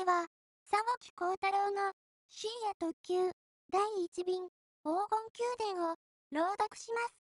回は、沢木幸太郎の深夜特急第1便黄金宮殿を朗読します。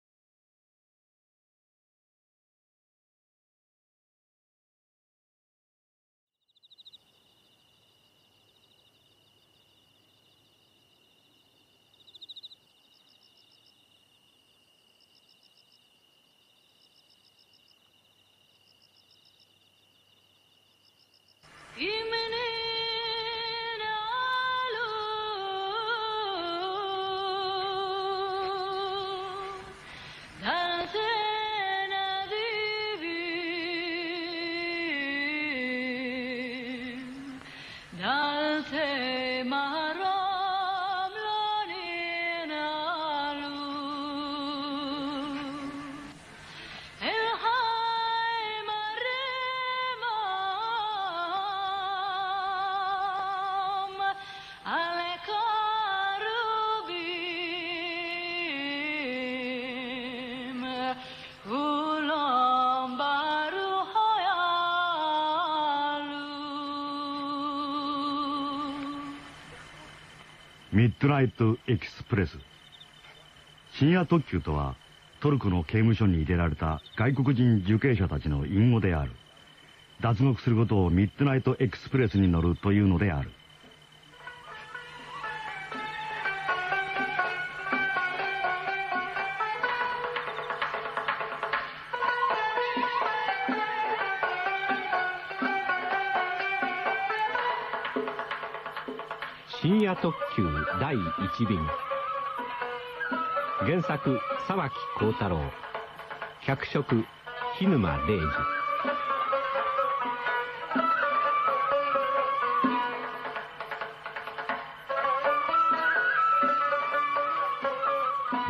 ミッドナイトエキスプレス。深夜特急とはトルコの刑務所に入れられた外国人受刑者たちの隠語である。脱獄することをミッドナイトエクスプレスに乗るというのである。第1便。原作沢木幸太郎。脚色日沼礼二。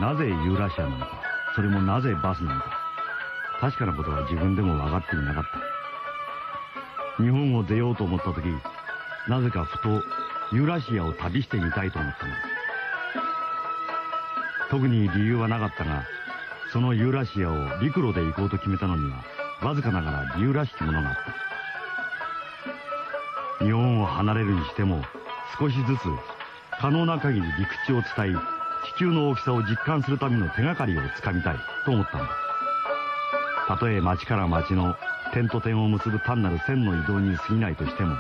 なぜユーラシアなのかそれもなぜバスなのか。確かなことは自分でも分かっていなかった。日本を出ようと思った時なぜかふとユーラシアを旅してみたいと思ったの。だ特に理由はなかったがそのユーラシアを陸路で行こうと決めたのにはわずかながら理由らしきものがあった。日本を離れるにしても少しずつ可能な限り陸地を伝え地球の大きさを実感するための手がかりをつかみたいと思ったんだ。たとえ町から町の点と点を結ぶ単なる線の移動に過ぎないとしても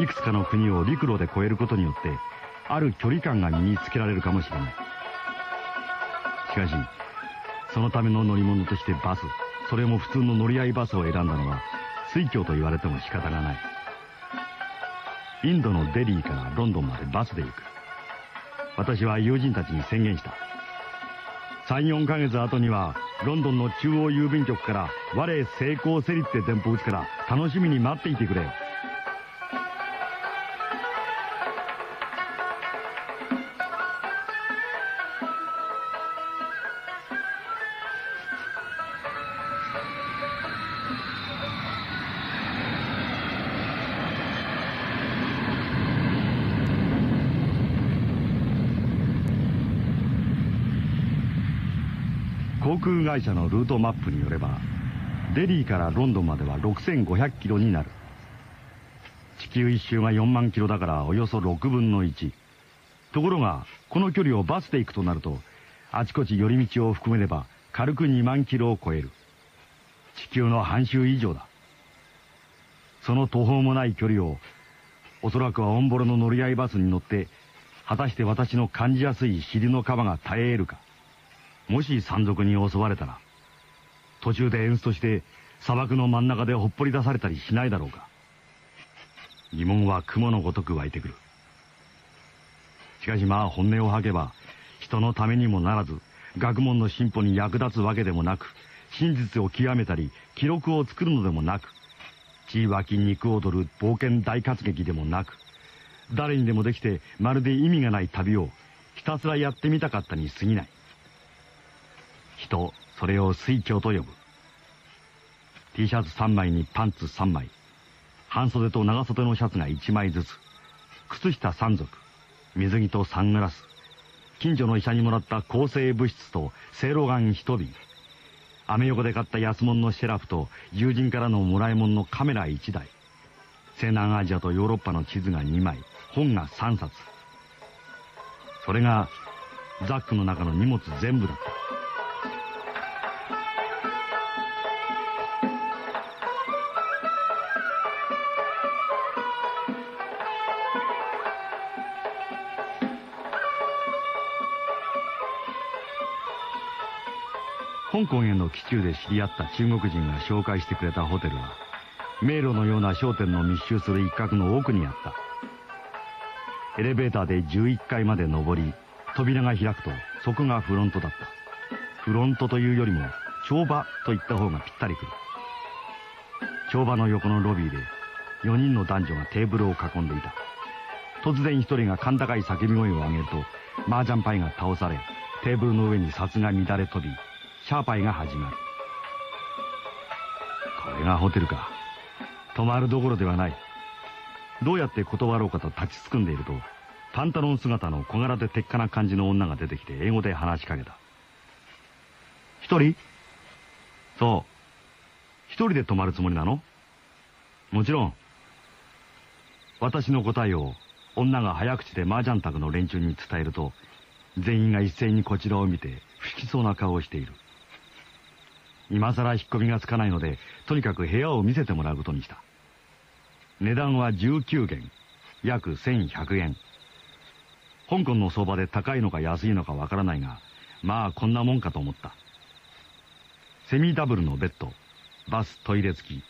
いくつかの国を陸路で越えることによってある距離感が身につけられるかもしれない。しかしそのための乗り物としてバスそれも普通の乗り合いバスを選んだのは水郷と言われても仕方がない。インドのデリーからロンドンまでバスで行く。私は友人たちに宣言した。34ヶ月後にはロンドンの中央郵便局から我成功せりって電報打つから楽しみに待っていてくれ。会社のルートマップによればデリーからロンドンまでは6500キロになる。地球一周が4万キロだからおよそ6分の1ところがこの距離をバスで行くとなるとあちこち寄り道を含めれば軽く2万キロを超える。地球の半周以上だ。その途方もない距離をおそらくはオンボロの乗り合いバスに乗って果たして私の感じやすい尻の皮が耐え得るか。もし山賊に襲われたら途中でエンスとして砂漠の真ん中でほっぽり出されたりしないだろうか。疑問は雲のごとく湧いてくる。しかしまあ本音を吐けば人のためにもならず学問の進歩に役立つわけでもなく真実を極めたり記録を作るのでもなく血湧き肉踊る冒険大活劇でもなく誰にでもできてまるで意味がない旅をひたすらやってみたかったに過ぎない。人それを水郷と呼ぶ。T シャツ3枚にパンツ3枚。半袖と長袖のシャツが1枚ずつ。靴下3足。水着とサングラス。近所の医者にもらった抗生物質とせいろがん1瓶。アメ横で買った安物のシェラフと友人からのもらい物のカメラ1台。西南アジアとヨーロッパの地図が2枚。本が3冊。それがザックの中の荷物全部だった。香港への基中で知り合った中国人が紹介してくれたホテルは迷路のような商店の密集する一角の奥にあった。エレベーターで11階まで上り扉が開くとそこがフロントだった。フロントというよりも帳場と言った方がぴったりくる。帳場の横のロビーで4人の男女がテーブルを囲んでいた。突然一人が甲高い叫び声を上げると麻雀パイが倒されテーブルの上に札が乱れ飛びシャーパイが始まる。これがホテルか。泊まるどころではない。どうやって断ろうかと立ちすくんでいるとパンタロン姿の小柄で鉄火な感じの女が出てきて英語で話しかけた。一人？そう。一人で泊まるつもりなの？もちろん。私の答えを女が早口で麻雀卓の連中に伝えると全員が一斉にこちらを見て不思議そうな顔をしている。今さら引っ込みがつかないのでとにかく部屋を見せてもらうことにした。値段は19元。約1100円。香港の相場で高いのか安いのかわからないがまあこんなもんかと思った。セミダブルのベッド。バストイレ付き。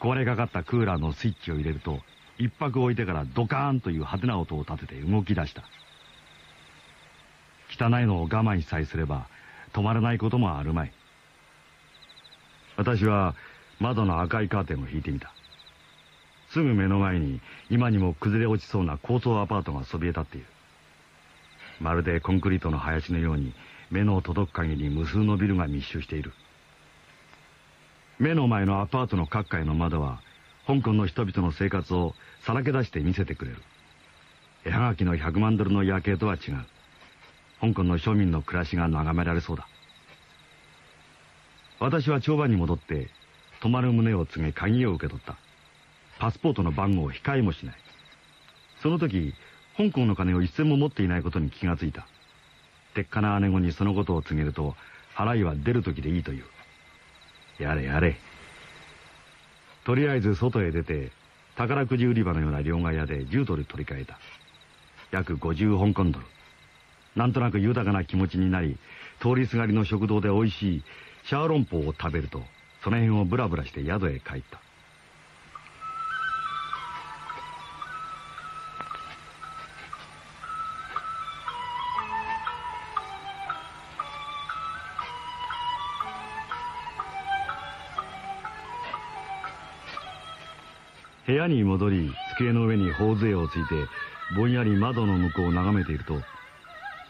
壊れかかったクーラーのスイッチを入れると一泊置いてからドカーンという派手な音を立てて動き出した。汚いのを我慢さえすれば止まらないこともあるまい。私は窓の赤いカーテンを引いてみた。すぐ目の前に今にも崩れ落ちそうな高層アパートがそびえ立っている。まるでコンクリートの林のように目の届く限り無数のビルが密集している。目の前のアパートの各階の窓は香港の人々の生活をさらけ出して見せてくれる。絵はがきの100万ドルの夜景とは違う。香港の庶民の暮らしが眺められそうだ。私は帳場に戻って泊まる旨を告げ鍵を受け取った。パスポートの番号を控えもしない。その時香港の金を一銭も持っていないことに気がついた。鉄火な姉子にそのことを告げると払いは出る時でいいという。やれやれ。とりあえず外へ出て宝くじ売り場のような両替屋で10ドル取り替えた。約50香港ドル。なんとなく豊かな気持ちになり通りすがりの食堂で美味しいシャーロンポーを食べるとその辺をブラブラして宿へ帰った。部屋に戻り机の上に頬杖をついてぼんやり窓の向こうを眺めていると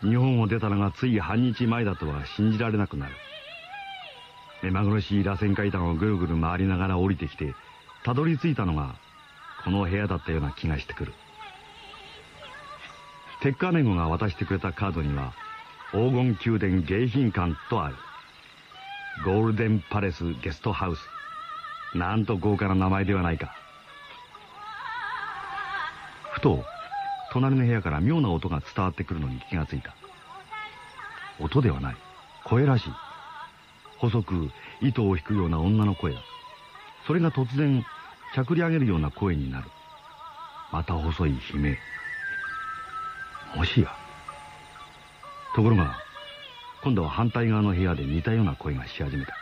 日本を出たのがつい半日前だとは信じられなくなる。目まぐるしい螺旋階段をぐるぐる回りながら降りてきてたどり着いたのがこの部屋だったような気がしてくる。鉄火ネゴが渡してくれたカードには黄金宮殿迎賓館とある。ゴールデンパレスゲストハウス。なんと豪華な名前ではないか。ふと隣の部屋から妙な音が伝わってくるのに気がついた。音ではない。声らしい。細く糸を引くような女の声だ。それが突然しゃくり上げるような声になる。また細い悲鳴。もしや。ところが今度は反対側の部屋で似たような声がし始めた。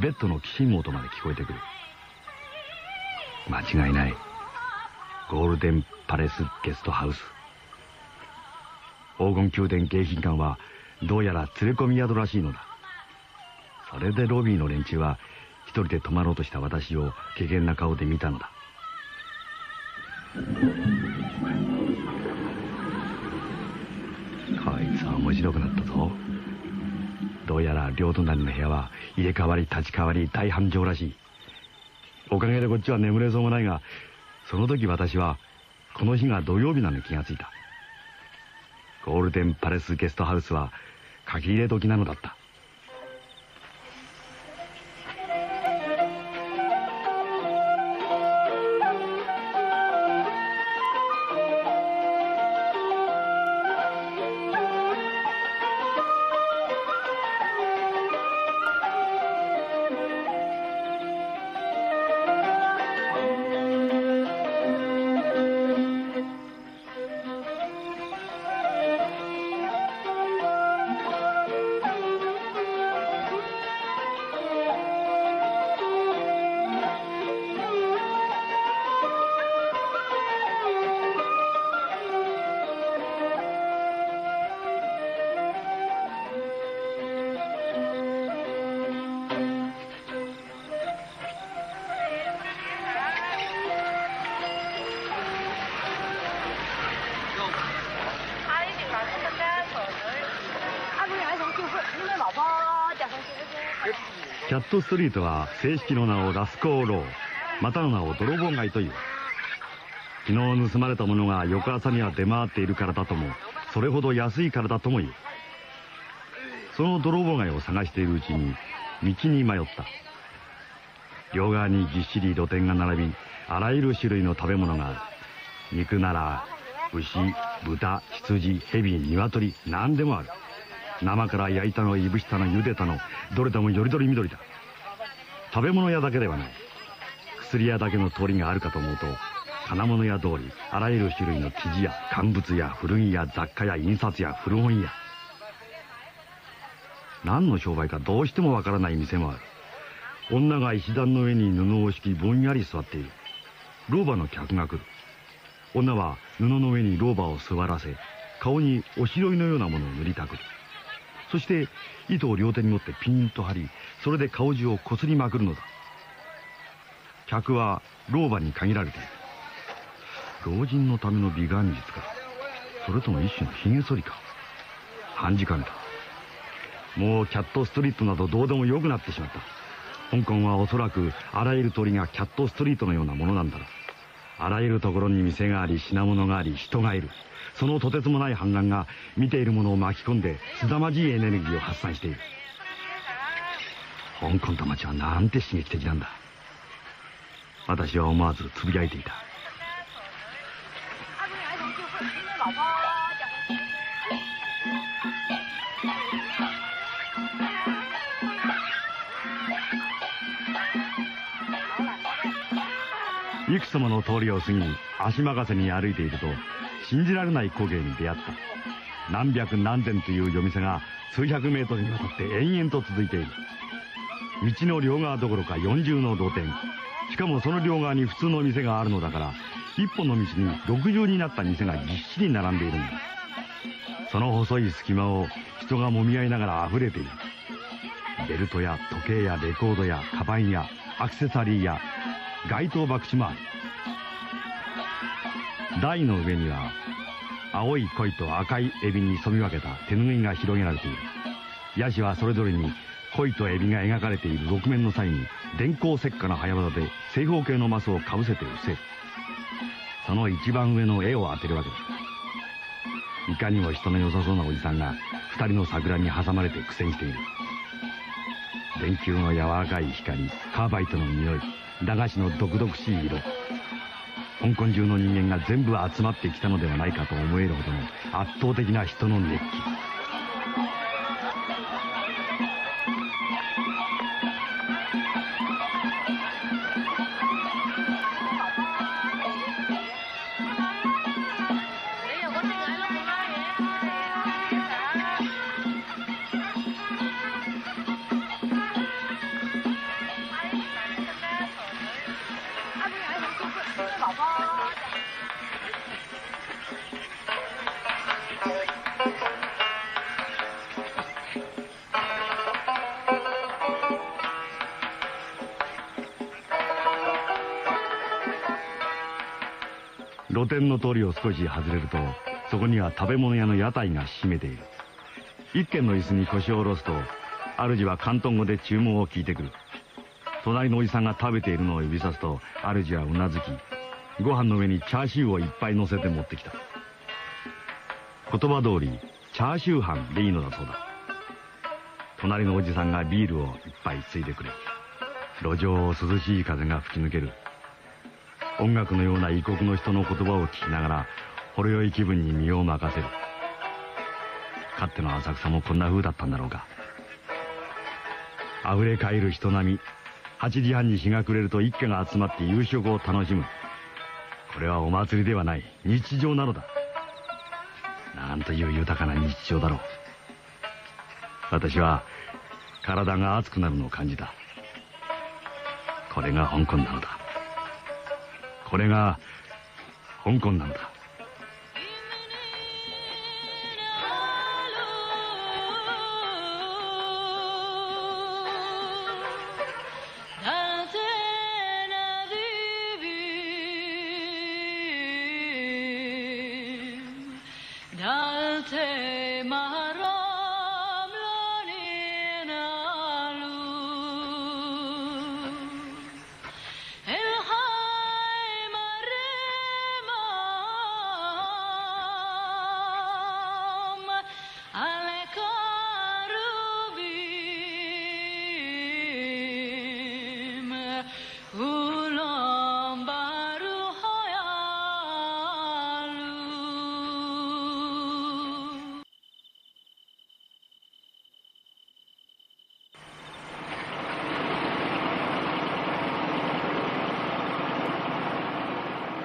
ベッドのきしむ音まで聞こえてくる。間違いない。ゴールデンパレスゲストハウス。黄金宮殿迎賓館はどうやら連れ込み宿らしいのだ。それでロビーの連中は一人で泊まろうとした私を怪げな顔で見たのだ。こいつは面白くなったぞ。どうやら両隣の部屋は入れ替わり立ち替わり大繁盛らしい。おかげでこっちは眠れそうもないがその時私はこの日が土曜日なのに気がついた。ゴールデンパレスゲストハウスは書き入れ時なのだった。キャットストリートは正式の名をラスコーロー。またの名を泥棒街という。昨日盗まれたものが翌朝には出回っているからだともそれほど安いからだとも。言うその泥棒街を探しているうちに道に迷った。両側にぎっしり露店が並びあらゆる種類の食べ物がある肉なら牛豚羊蛇鶏何でもある。生から焼いたのいぶしたの茹でたのどれでもよりどりみどりだ。食べ物屋だけではない。薬屋だけの通りがあるかと思うと金物屋通りあらゆる種類の生地や乾物や古着や雑貨や印刷や古本屋。何の商売かどうしてもわからない店もある。女が石段の上に布を敷きぼんやり座っている。老婆の客が来る。女は布の上に老婆を座らせ顔におしろいのようなものを塗りたくる。そして糸を両手に持ってピンと張りそれで顔中をこすりまくるのだ。客は老婆に限られている老人のための美顔術かそれとも一種の髭剃りか半時間だもうキャットストリートなどどうでもよくなってしまった。香港はおそらくあらゆる通りがキャットストリートのようなものなんだろう。あらゆるところに店があり品物があり人がいる。そのとてつもない反乱が見ているものを巻き込んで凄まじいエネルギーを発散している。香港と街はなんて刺激的なんだ。私は思わずつぶやいていた。いくつもの通りを過ぎ足任せに歩いていると信じられない光景に出会った。何百何千という夜店が数百メートルにわたって延々と続いている。道の両側どころか四重の露店しかもその両側に普通の店があるのだから一本の道に六重になった店がぎっしり並んでいるんだ。その細い隙間を人がもみ合いながら溢れている。ベルトや時計やレコードやカバンやアクセサリーや街頭博打もある台の上には青い鯉と赤いエビに染み分けた手拭いが広げられている。ヤシはそれぞれに鯉とエビが描かれている六面の際に電光石火の早業で正方形のマスをかぶせて伏せる。その一番上の絵を当てるわけだ。いかにも人の良さそうなおじさんが二人の桜に挟まれて苦戦している。電球の柔らかい光カーバイトの匂い。駄菓子の毒々しい色。香港中の人間が全部集まってきたのではないかと思えるほどの圧倒的な人の熱気。食べ物屋の屋台がひしめている。一軒の椅子に腰を下ろすと主は広東語で注文を聞いてくる。隣のおじさんが食べているのを指さすと主はうなずきご飯の上にチャーシューをいっぱい乗せて持ってきた。言葉通りチャーシュー飯でいいのだそうだ。隣のおじさんがビールをいっぱいついでくれ。路上を涼しい風が吹き抜ける。音楽のような異国の人の言葉を聞きながらほろ酔い気分に身を任せるかつての浅草もこんな風だったんだろうか。溢れ返る人並み8時半に日が暮れると一家が集まって夕食を楽しむ。これはお祭りではない日常なのだ。なんという豊かな日常だろう。私は体が熱くなるのを感じた。これが香港なのだ。これが香港なのだ。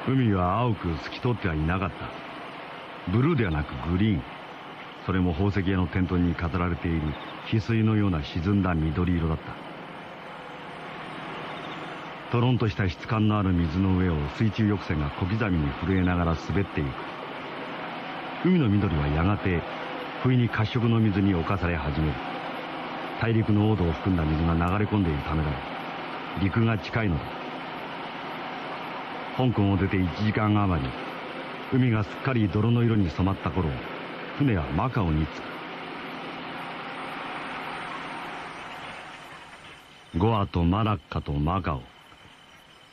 海は青く透き通ってはいなかった。ブルーではなくグリーン。それも宝石屋の店頭に飾られている翡翠のような沈んだ緑色だった。トロンとした質感のある水の上を水中翼船が小刻みに震えながら滑っていく。海の緑はやがて不意に褐色の水に侵され始める。大陸の黄土を含んだ水が流れ込んでいるためだ。陸が近いのだ。香港を出て1時間余り海がすっかり泥の色に染まった頃船はマカオに着く。ゴアとマラッカとマカオ。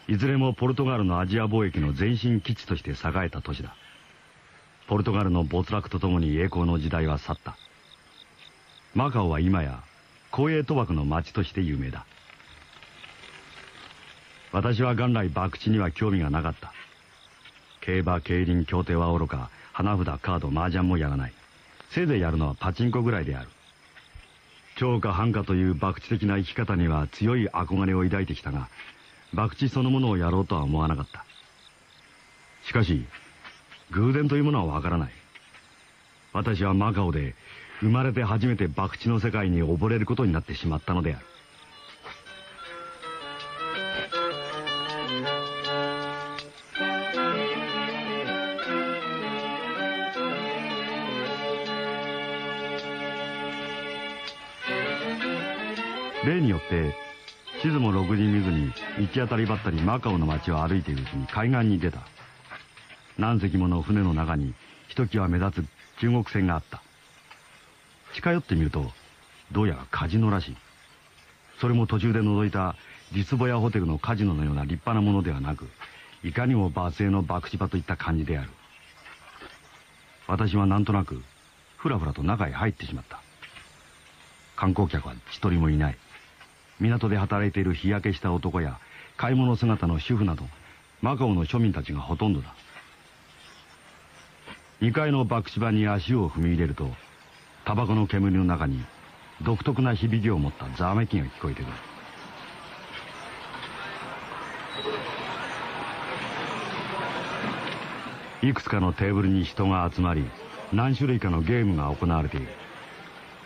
いずれもポルトガルのアジア貿易の前進基地として栄えた都市だ。ポルトガルの没落とともに栄光の時代は去った。マカオは今や公営賭博の町として有名だ。私は元来博打には興味がなかった。競馬競輪競艇はおろか。花札カード麻雀もやらない。せいぜいやるのはパチンコぐらいである。超か半かという博打的な生き方には強い憧れを抱いてきたが博打そのものをやろうとは思わなかった。しかし偶然というものはわからない。私はマカオで生まれて初めて博打の世界に溺れることになってしまったのである。当たりばったりマカオの街を歩いているうちに海岸に出た。何隻もの船の中にひときわ目立つ中国船があった。近寄ってみるとどうやらカジノらしい。それも途中で覗いたリスボヤホテルのカジノのような立派なものではなくいかにも罵声の博打場といった感じである。私はなんとなくふらふらと中へ入ってしまった。観光客は一人もいない。港で働いている日焼けした男や買い物姿の主婦などマカオの庶民たちがほとんどだ。2階の博打場に足を踏み入れるとタバコの煙の中に独特な響きを持ったざわめきが聞こえてくる。いくつかのテーブルに人が集まり何種類かのゲームが行われている。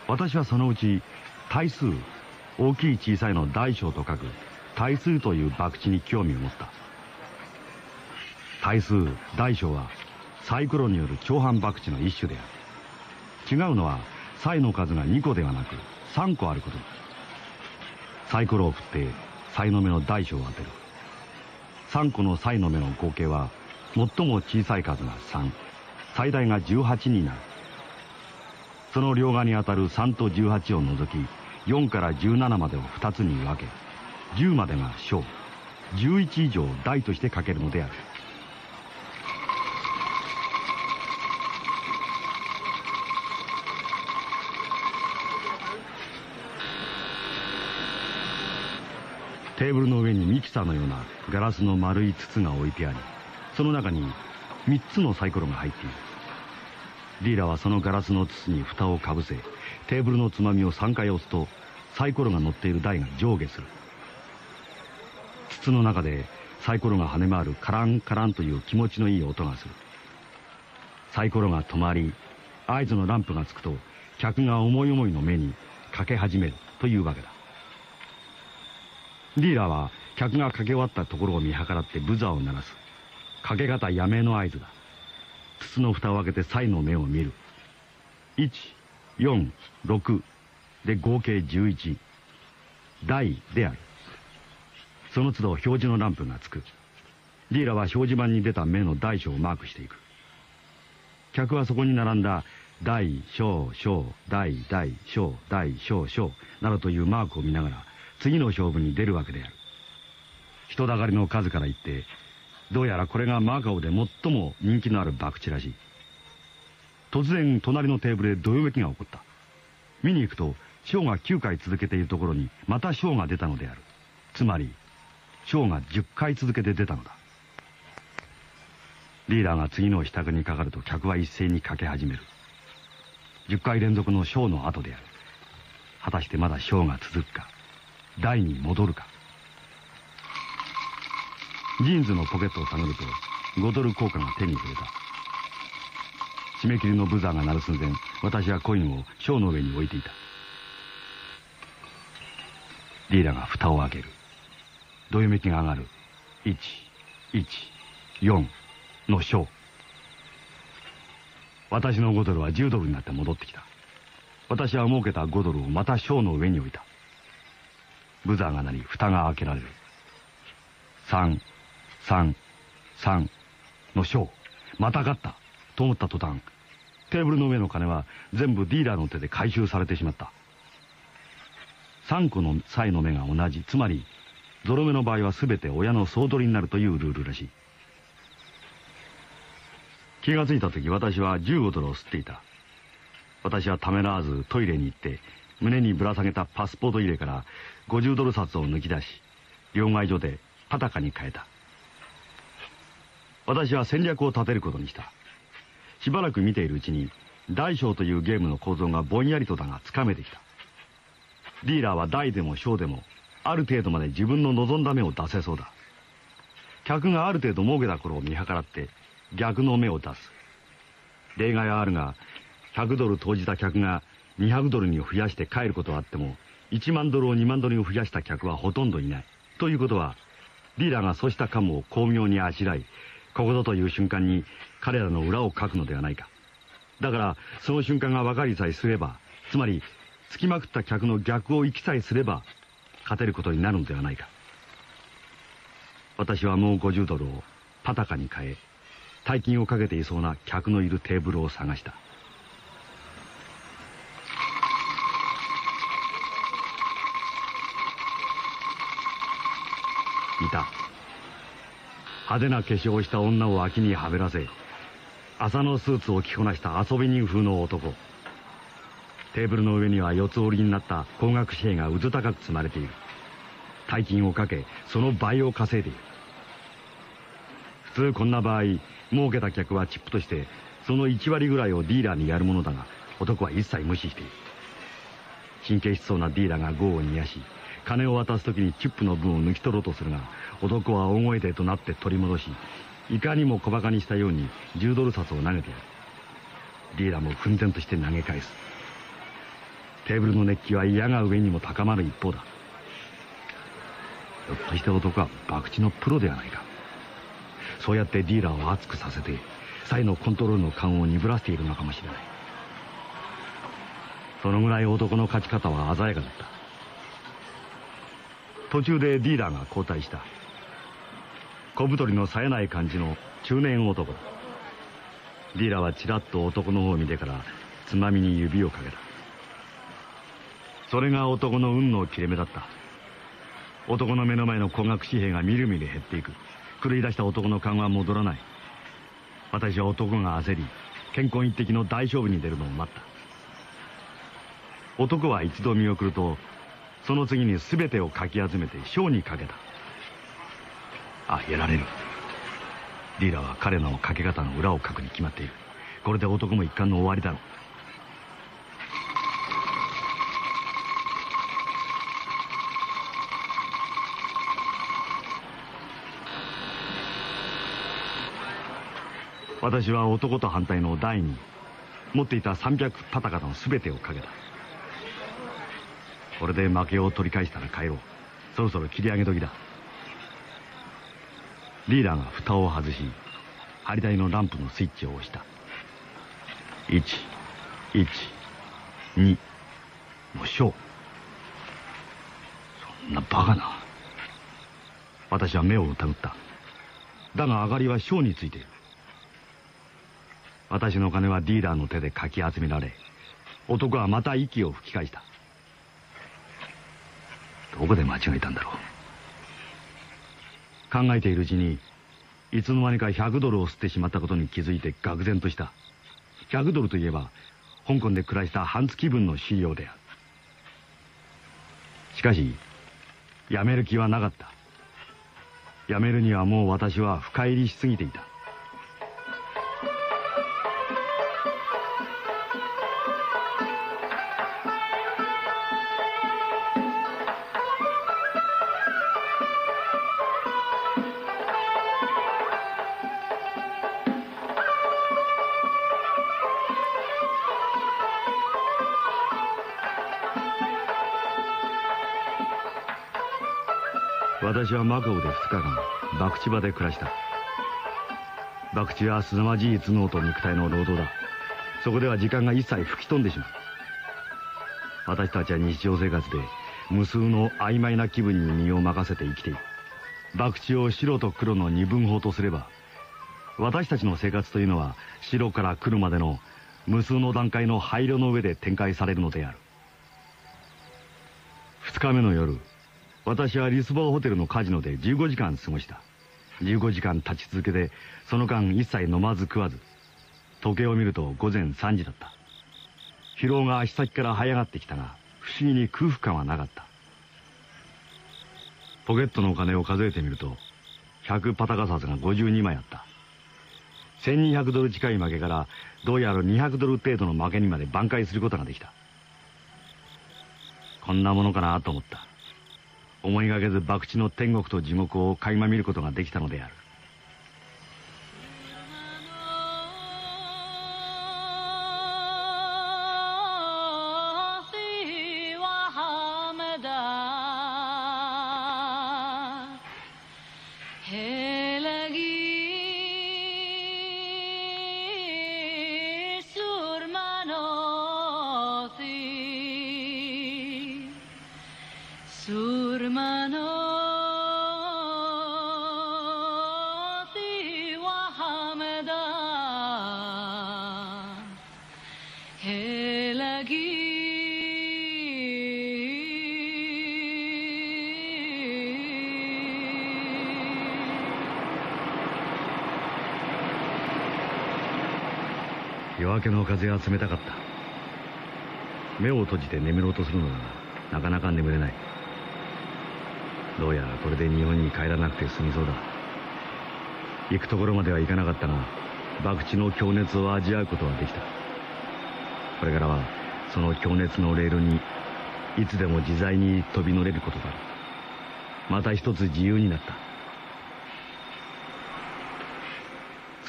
私はそのうち対数大きい小さいの大小と書く対数という博打に興味を持った。対数大小はサイコロによる長半博打の一種である。違うのはサイの数が2個ではなく3個あることだ。サイコロを振ってサイの目の大小を当てる。3個のサイの目の合計は最も小さい数が3最大が18になる。その両側に当たる3と18を除き4から17までを2つに分け10までが小11以上大として書けるのである。テーブルの上にミキサーのようなガラスの丸い筒が置いてありその中に3つのサイコロが入っている。リーダーはそのガラスの筒に蓋をかぶせテーブルのつまみを3回押すとサイコロが乗っている台が上下する。筒の中でサイコロが跳ね回るカランカランという気持ちのいい音がする。サイコロが止まり合図のランプがつくと客が思い思いの目にかけ始めるというわけだ。リーダーは客がかけ終わったところを見計らってブザーを鳴らす。かけ方やめの合図だ。筒の蓋を開けてサイの目を見る。146で合計11台である。その都度表示のランプがつく。リーラは表示板に出た目の大小をマークしていく。客はそこに並んだ大小小大大小大小小などというマークを見ながら次の勝負に出るわけである。人だかりの数から言ってどうやらこれがマカオで最も人気のある博打らしい。突然隣のテーブルでどよめきが起こった。見に行くとショーが9回続けているところにまたショーが出たのである。つまりショーが10回続けて出たのだ。リーダーが次の支度にかかると客は一斉にかけ始める。10回連続のショーの後である。果たしてまだショーが続くか。大に戻るか。ジーンズのポケットを探ると5ドル硬貨が手に触れた。締め切りのブザーが鳴る寸前私はコインをショーの上に置いていた。ディーラーが蓋を開ける。どよめきが上がる？114のショー私の5ドルは10ドルになって戻ってきた。私は儲けた5ドルをまたショーの上に置いた。ブザーが鳴り蓋が開けられる。333のショーまた勝った。と思った途端テーブルの上の金は全部ディーラーの手で回収されてしまった。3個の際の目が同じ。つまりゾロ目の場合は全て親の総取りになるというルールらしい。気がついた時私は15ドルを吸っていた。私はためらわずトイレに行って胸にぶら下げたパスポート入れから50ドル札を抜き出し両替所でパタカに変えた。私は戦略を立てることにした。しばらく見ているうちに大小というゲームの構造がぼんやりとだがつかめてきた。ディーラーは大でも小でもある程度まで自分の望んだ目を出せそうだ。客がある程度儲けた頃を見計らって逆の目を出す。例外はあるが100ドル投じた客が200ドルに増やして帰ることはあっても1万ドルを2万ドルに増やした客はほとんどいない。ということはディーラーがそうしたカムを巧妙にあしらいここぞという瞬間に彼らの裏をかくのではないか。だからその瞬間が分かりさえすればつまりつきまくった客の逆を行きさえすれば勝てることになるのではないか。私はもう50ドルをパタカに変え大金をかけていそうな客のいるテーブルを探した。いた。派手な化粧をした女を脇にはべらせ朝のスーツを着こなした遊び人風の男。テーブルの上には四つ折りになった高額紙幣がうず高く積まれている。大金をかけその倍を稼いでいる。普通こんな場合儲けた客はチップとしてその1割ぐらいをディーラーにやるものだが男は一切無視している。神経質そうなディーラーが業を煮やし金を渡す時にチップの分を抜き取ろうとするが男は大声で怒鳴って取り戻しいかにも小馬鹿にしたように10ドル札を投げてやる。リーラーも奮然として投げ返す。テーブルの熱気は嫌が上にも高まる一方だ。ひょっとして男は博打のプロではないか。そうやってディーラーを熱くさせてサイのコントロールの勘を鈍らせているのかもしれない。そのぐらい男の勝ち方は鮮やかだった。途中でディーラーが交代した。小太りの冴えない感じの中年男だ。ディーラーはちらっと男の方を見てからつまみに指をかけた。それが男の運の切れ目だった。男の目の前の高額紙幣がみるみる減っていく。狂い出した男の勘は戻らない。私は男が焦り健康一滴の大勝負に出るのを待った。男は一度見送るとその次に全てをかき集めてショーにかけた。あやられる。ディーラーは彼のかけ方の裏をかくに決まっている。これで男も一貫の終わりだろう。私は男と反対の台に持っていた300パタカの全てをかけた。これで負けを取り返したら帰ろう。そろそろ切り上げ時だ。リーダーが蓋を外し張り台のランプのスイッチを押した。112のショーそんなバカな。私は目を疑った。だが上がりはショーについている。私の金はディーラーの手でかき集められ男はまた息を吹き返した。どこで間違えたんだろう。考えているうちにいつの間にか100ドルを吸ってしまったことに気づいて愕然とした。100ドルといえば香港で暮らした半月分の資料である。しかし辞める気はなかった。辞めるにはもう私は深入りしすぎていた。博打場で暮らした。博打は凄まじい頭脳と肉体の労働だ。そこでは時間が一切吹き飛んでしまう。私たちは日常生活で無数の曖昧な気分に身を任せて生きている。博打を白と黒の二分法とすれば私たちの生活というのは白から黒までの無数の段階の灰色の上で展開されるのである。2日目の夜私はリスボアホテルのカジノで15時間過ごした。15時間立ち続けてその間一切飲まず食わず時計を見ると午前3時だった。疲労が足先から這い上がってきたが不思議に空腹感はなかった。ポケットのお金を数えてみると100パタガサスが52枚あった。1200ドル近い負けからどうやら200ドル程度の負けにまで挽回することができた。こんなものかなと思った。思いがけず博打の天国と地獄を垣間見ることができたのである。の風が冷たかった。目を閉じて眠ろうとするのだがなかなか眠れない。どうやらこれで日本に帰らなくて済みそうだ。行くところまでは行かなかったが博打の強熱を味わうことはできた。これからはその強熱のレールにいつでも自在に飛び乗れることだ。また一つ自由になった。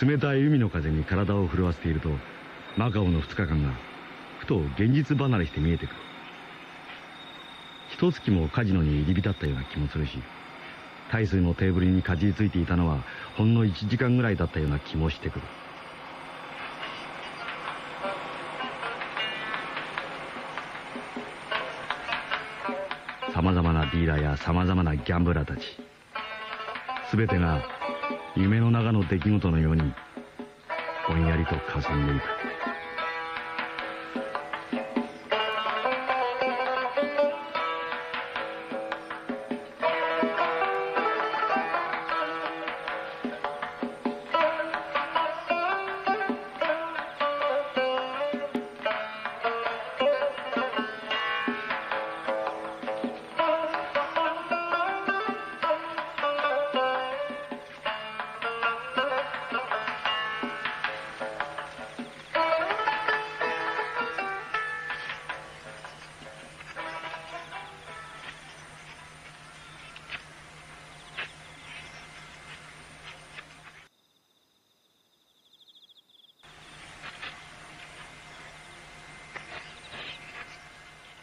冷たい海の風に体を震わせているとマカオの2日間がふと現実離れして見えてくる。一月もカジノに入り浸ったような気もするし大数のテーブルにかじりついていたのはほんの1時間ぐらいだったような気もしてくる。さまざまなディーラーやさまざまなギャンブラーたち全てが夢の中の出来事のようにぼんやりと霞んでいく。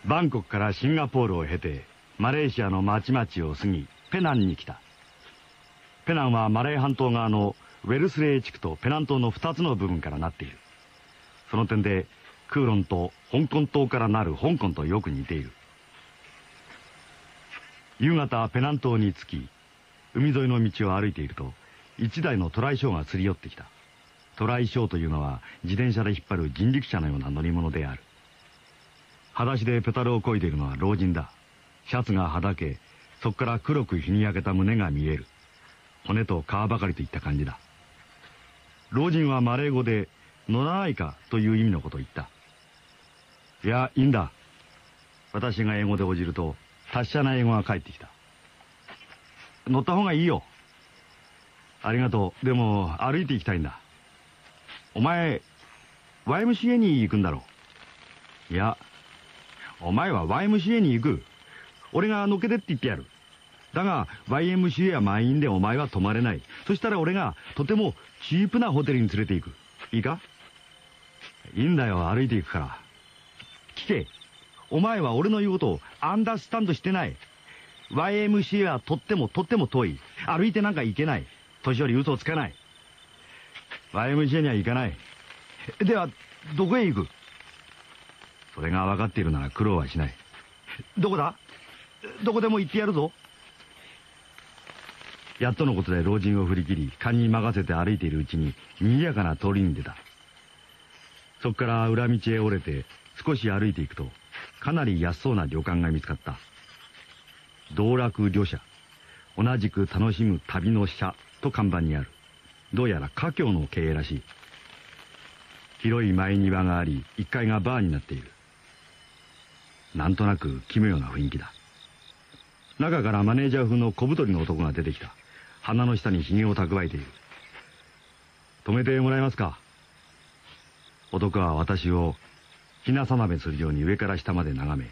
バンコクからシンガポールを経てマレーシアの町々を過ぎペナンに来た。ペナンはマレー半島側のウェルスレー地区とペナン島の2つの部分からなっている。その点でクーロンと香港島からなる香港とよく似ている。夕方ペナン島に着き海沿いの道を歩いていると一台のトライショーがすり寄ってきた。トライショーというのは自転車で引っ張る人力車のような乗り物である。裸足でペダルを漕いでいるのは老人だ。シャツがはだけそこから黒く日に焼けた胸が見える。骨と皮ばかりといった感じだ。老人はマレー語で乗らないかという意味のことを言った。いやいいんだ。私が英語で応じると達者な英語が返ってきた。乗った方がいいよ。ありがとう。でも歩いて行きたいんだ。お前 YMCA に行くんだろう。いやお前は YMCA に行く。俺がのけてって言ってやる。だが、YMCA は満員でお前は泊まれない。そしたら俺がとてもチープなホテルに連れて行く。いいか？いいんだよ、歩いて行くから。聞け。お前は俺の言うことをアンダースタンドしてない。YMCA はとってもとっても遠い。歩いてなんか行けない。年寄り嘘をつかない。YMCA には行かない。では、どこへ行く？それが分かっているなら苦労はしない。どこだ？どこでも行ってやるぞ。やっとのことで老人を振り切り、勘に任せて歩いているうちに、賑やかな通りに出た。そこから裏道へ折れて、少し歩いていくと、かなり安そうな旅館が見つかった。道楽旅社。同じく楽しむ旅の社と看板にある。どうやら家境の経営らしい。広い前庭があり、1階がバーになっている。なんとなく奇妙な雰囲気だ。中からマネージャー風の小太りの男が出てきた。鼻の下に髭を蓄えている。止めてもらえますか？男は私をひなさなべするように上から下まで眺め、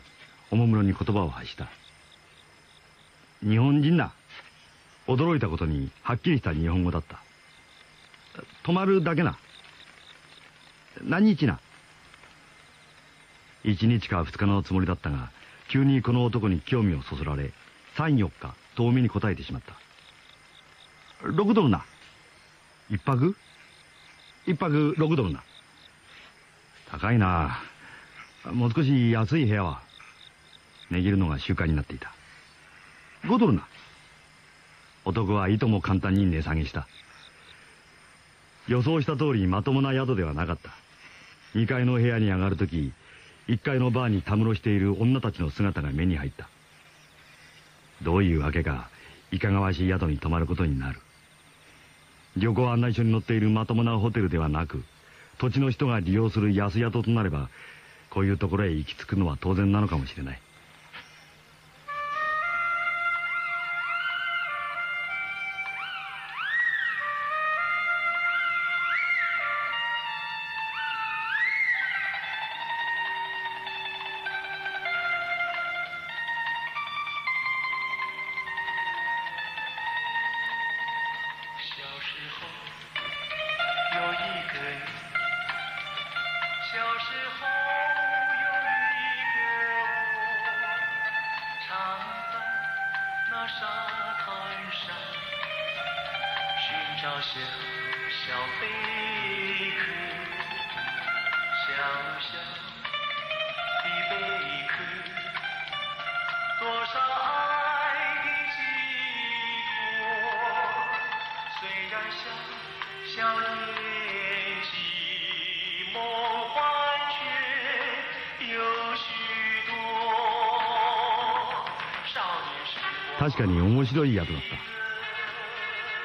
おもむろに言葉を発した。日本人だ。驚いたことに、はっきりした日本語だった。泊まるだけな。何日な。一日か二日のつもりだったが、急にこの男に興味をそそられ、三四日、遠目に答えてしまった。六ドルな。一泊？一泊六ドルな。高いな。もう少し安い部屋は。値切るのが習慣になっていた。5ドルな。男はいとも簡単に値下げした。予想した通りまともな宿ではなかった。2階の部屋に上がるとき、1階のバーにたむろしている女たちの姿が目に入った。どういうわけか、いかがわしい宿に泊まることになる。旅行案内所に載っているまともなホテルではなく、土地の人が利用する安宿となれば、こういうところへ行き着くのは当然なのかもしれない。小小年纪，梦幻却有许多。確かに面白い宿だった。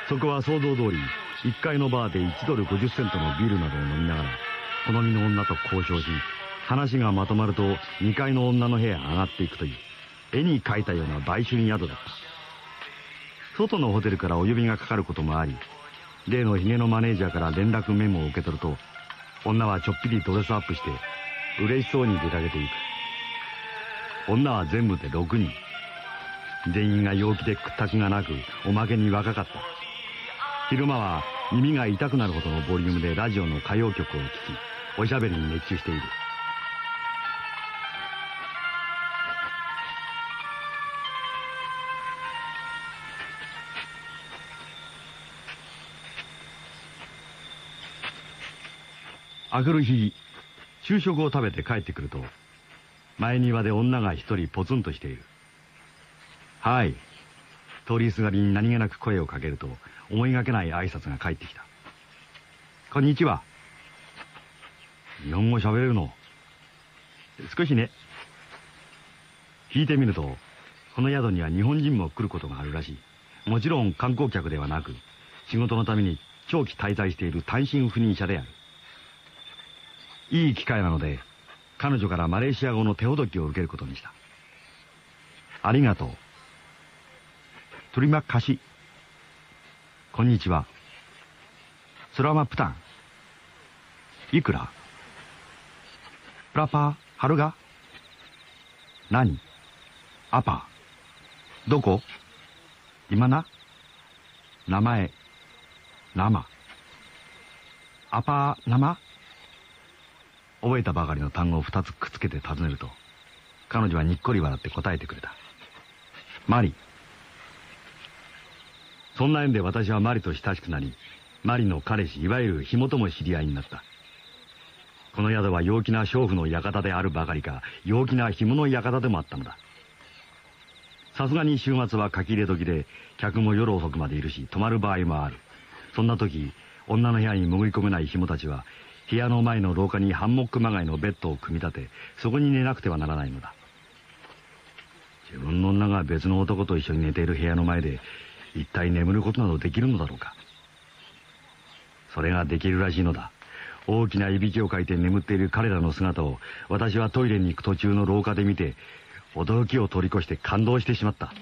そこは想像通り、1階のバーで1ドル50セントのビールなどを飲みながら、好みの女と交渉し、話がまとまると2階の女の部屋へ上がっていくという、絵に描いたような売春宿だった。外のホテルからお呼びがかかることもあり、例のヒゲのマネージャーから連絡メモを受け取ると、女はちょっぴりドレスアップして、嬉しそうに出かけていく。女は全部で6人。全員が陽気で屈託がなく、おまけに若かった。昼間は耳が痛くなるほどのボリュームでラジオの歌謡曲を聴き、おしゃべりに熱中している。あくる日、昼食を食べて帰ってくると、前庭で女が一人ポツンとしている。はい。通りすがりに何気なく声をかけると、思いがけない挨拶が返ってきた。こんにちは。日本語喋れるの？少しね。聞いてみると、この宿には日本人も来ることがあるらしい。もちろん観光客ではなく、仕事のために長期滞在している単身赴任者である。いい機会なので、彼女からマレーシア語の手ほどきを受けることにした。ありがとう。トリマカシ。こんにちは。スラマプタン。いくら？プラパー、春が何？アパー？どこ？今な？名前？生。アパー、生？覚えたばかりの単語を二つくっつけて尋ねると、彼女はにっこり笑って答えてくれた。マリ。そんな縁で私はマリと親しくなりマリの彼氏いわゆる紐とも知り合いになった。この宿は陽気な娼婦の館であるばかりか陽気な紐の館でもあったのだ。さすがに週末は書き入れ時で客も夜遅くまでいるし泊まる場合もある。そんな時女の部屋に潜り込めない紐たちは部屋の前の廊下にハンモックまがいのベッドを組み立てそこに寝なくてはならないのだ。自分の女が別の男と一緒に寝ている部屋の前で一体眠ることなどできるのだろうか。それができるらしいのだ。大きないびきをかいて眠っている彼らの姿を私はトイレに行く途中の廊下で見て驚きを通り越して感動してしまった。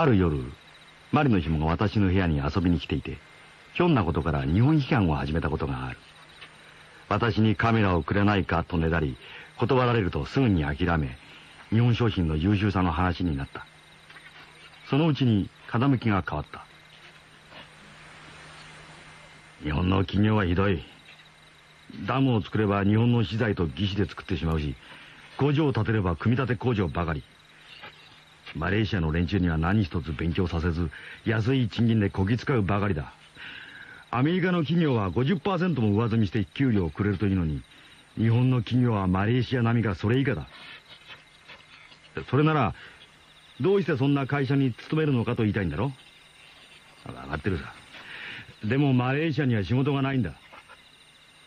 ある夜マリの紐が私の部屋に遊びに来ていてひょんなことから日本批判を始めたことがある。私にカメラをくれないかとねだり断られるとすぐに諦め日本商品の優秀さの話になった。そのうちに傾きが変わった。日本の企業はひどい。ダムを作れば日本の資材と義手で作ってしまうし工場を建てれば組み立て工場ばかり。マレーシアの連中には何一つ勉強させず安い賃金でこぎ使うばかりだ。アメリカの企業は50%も上積みして給料をくれるというのに日本の企業はマレーシア並みかそれ以下だ。それならどうしてそんな会社に勤めるのかと言いたいんだろ分かってるさ。でもマレーシアには仕事がないんだ。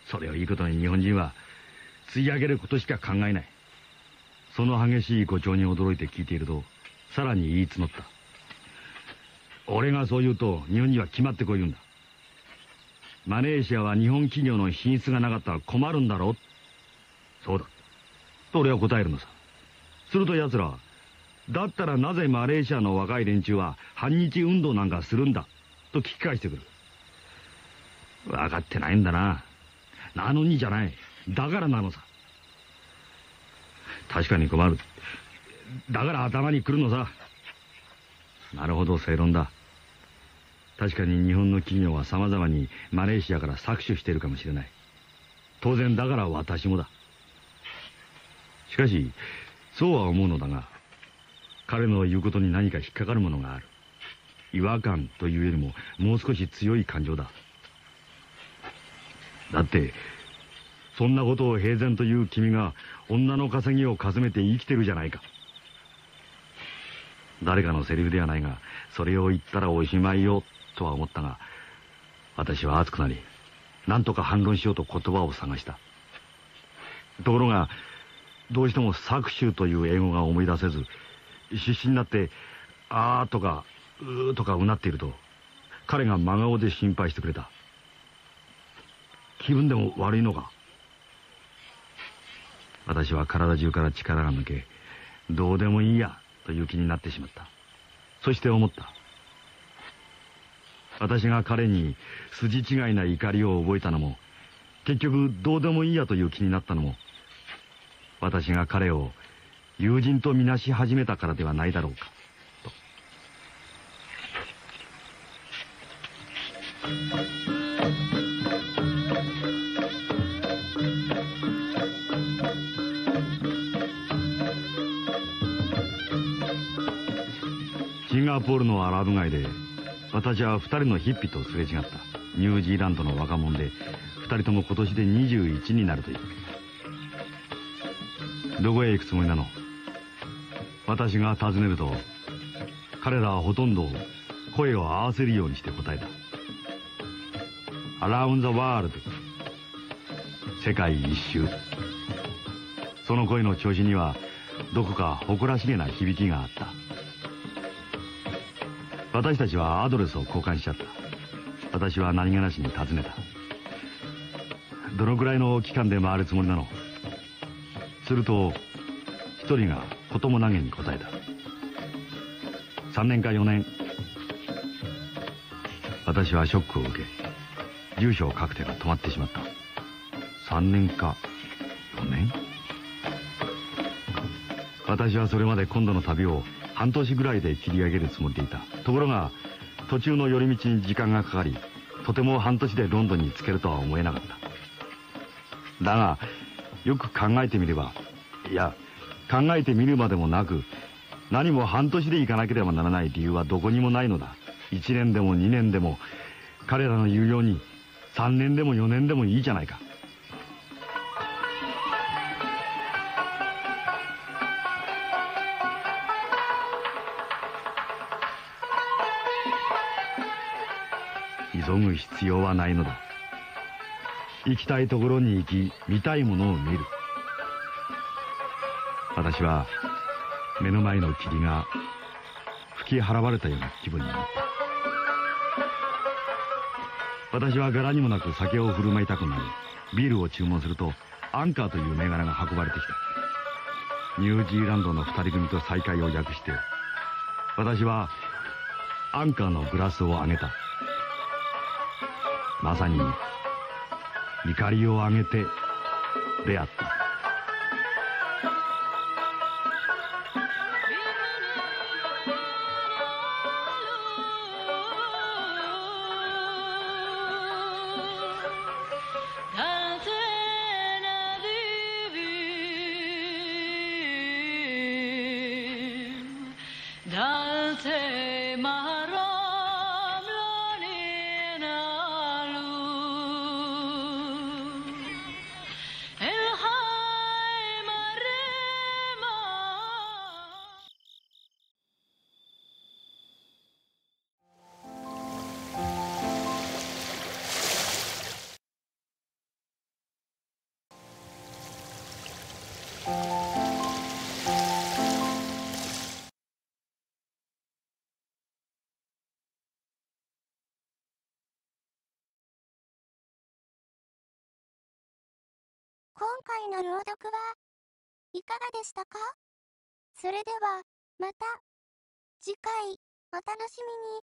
それをいいことに日本人は吸い上げることしか考えない。その激しい誇張に驚いて聞いているとさらに言い募った。俺がそう言うと日本人は決まってこう言うんだ。マレーシアは日本企業の品質がなかったら困るんだろそうだ。と俺は答えるのさ。すると奴らはだったらなぜマレーシアの若い連中は反日運動なんかするんだ？と聞き返してくる。分かってないんだな。なのにじゃない。だからなのさ。確かに困る。だから頭に来るのさ。なるほど正論だ。確かに日本の企業は様々にマレーシアから搾取しているかもしれない。当然だから私もだ。しかしそうは思うのだが彼の言うことに何か引っかかるものがある。違和感というよりももう少し強い感情だ。だってそんなことを平然と言う君が女の稼ぎをかすめて生きてるじゃないか。誰かのセリフではないがそれを言ったらおしまいよとは思ったが私は熱くなり何とか反論しようと言葉を探した。ところがどうしても搾取という英語が思い出せず必死になって「あー」とか「うー」とかうなっていると彼が真顔で心配してくれた。気分でも悪いのか。私は体中から力が抜けどうでもいいや。という気になってしまった。そして思った。私が彼に筋違いな怒りを覚えたのも結局どうでもいいやという気になったのも私が彼を友人とみなし始めたからではないだろうか。ガポールのアラブ街で私は二人のヒッピーとすれ違った。ニュージーランドの若者で二人とも今年で21になるという。どこへ行くつもりなの？私が尋ねると彼らはほとんど声を合わせるようにして答えた「アラウンザワールド」世界一周。その声の調子にはどこか誇らしげな響きがあった。私たちはアドレスを交換しちゃった。私は何気なしに尋ねた。どのくらいの期間で回るつもりなの？すると一人がことも投げに答えた。3年か4年。私はショックを受け住所を書く手が止まってしまった。3年か4年？私はそれまで今度の旅を半年ぐらいで切り上げるつもりでいた。ところが途中の寄り道に時間がかかりとても半年でロンドンに着けるとは思えなかった。だがよく考えてみればいや考えてみるまでもなく何も半年で行かなければならない理由はどこにもないのだ。1年でも2年でも彼らの言うように3年でも4年でもいいじゃないか。必要はないのだ。行きたいところに行き見たいものを見る。私は目の前の霧が吹き払われたような気分になった。私は柄にもなく酒を振る舞いたくなりビールを注文するとアンカーという銘柄が運ばれてきた。ニュージーランドの二人組と再会を訳して私はアンカーのグラスを上げた。まさに怒りを上げて出会ったはいかがでしたか？それでは、また、次回、お楽しみに。